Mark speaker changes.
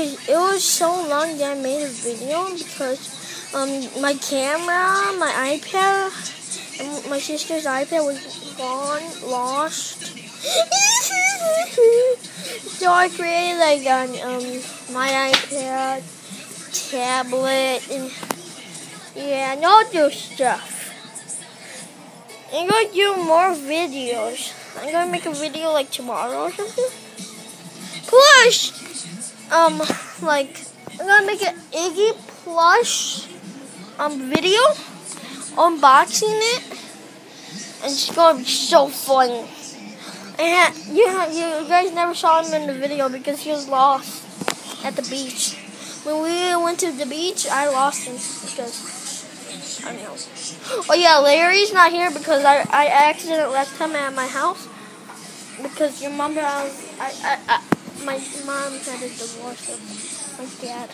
Speaker 1: because it was so long that I made a video because um my camera, my iPad, my sister's iPad was gone, lost. so I created like um my iPad, tablet, and yeah, and all those stuff. I'm gonna do more videos. I'm gonna make a video like tomorrow or something. Plus, um, like I'm gonna make an Iggy plush um video unboxing it, and it's gonna be so fun. And yeah, you guys never saw him in the video because he was lost at the beach. When we went to the beach, I lost him because. I know. Oh yeah, Larry's not here because I I accidentally left him at my house because your mom has I I, I my mom had a divorce with my dad.